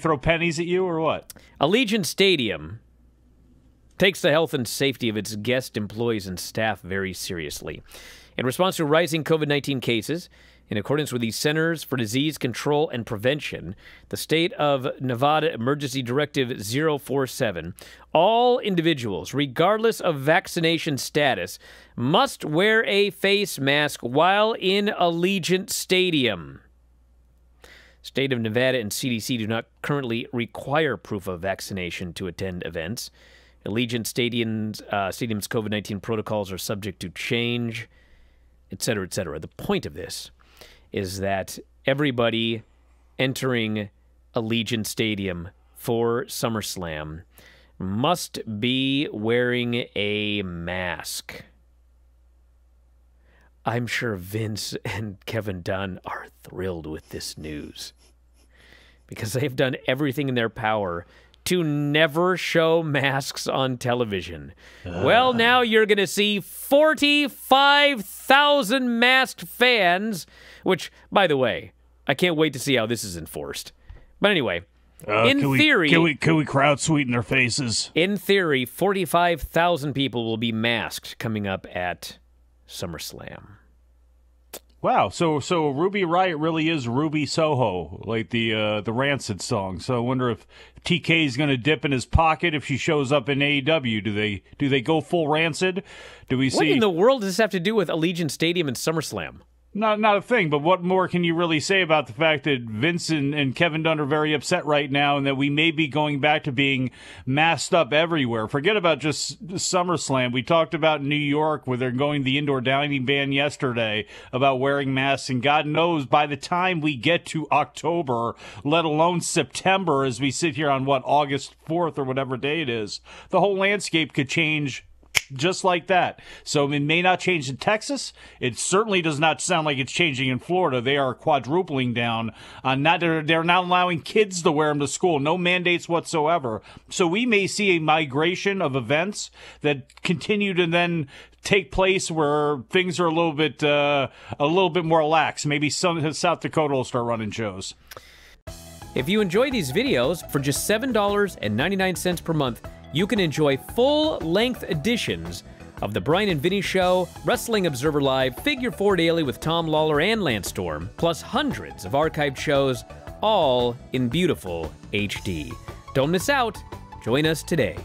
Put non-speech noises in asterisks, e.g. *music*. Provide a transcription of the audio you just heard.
throw pennies at you or what? Allegiant Stadium takes the health and safety of its guest employees and staff very seriously. In response to rising COVID 19 cases, in accordance with the Centers for Disease Control and Prevention, the state of Nevada Emergency Directive 047, all individuals, regardless of vaccination status, must wear a face mask while in Allegiant Stadium. State of Nevada and CDC do not currently require proof of vaccination to attend events. Allegiant Stadium's, uh, Stadium's COVID 19 protocols are subject to change, et cetera, et cetera. The point of this is that everybody entering Allegiant Stadium for SummerSlam must be wearing a mask. I'm sure Vince *laughs* and Kevin Dunn are thrilled with this news because they've done everything in their power to never show masks on television. Uh. Well, now you're going to see 45,000 masked fans, which, by the way, I can't wait to see how this is enforced. But anyway, uh, in can theory, we, can we can we crowd sweeten their faces? In theory, 45,000 people will be masked coming up at SummerSlam. Wow, so so Ruby Riott really is Ruby Soho, like the uh, the Rancid song. So I wonder if TK is going to dip in his pocket if she shows up in AEW. Do they do they go full Rancid? Do we see? What in the world does this have to do with Allegiant Stadium and SummerSlam? Not not a thing. But what more can you really say about the fact that Vince and, and, Kevin Dunn are very upset right now, and that we may be going back to being masked up everywhere? Forget about just SummerSlam. We talked about New York, where they're going the indoor dining ban yesterday about wearing masks, and God knows by the time we get to October, let alone September, as we sit here on what August fourth or whatever day it is, the whole landscape could change just like that. So it may not change in Texas. It certainly does not sound like it's changing in Florida. They are quadrupling down on not they're, they're not allowing kids to wear them to school. No mandates whatsoever. So we may see a migration of events that continue to then take place where things are a little bit uh, a little bit more lax. Maybe some South Dakota will start running shows. If you enjoy these videos for just $7.99 per month, you can enjoy full length editions of The Bryan and Vinny Show, Wrestling Observer Live, Figure 4 Daily with Tom Lawler and Lance Storm, plus hundreds of archived shows, all in beautiful HD. Don't miss out. Join us today.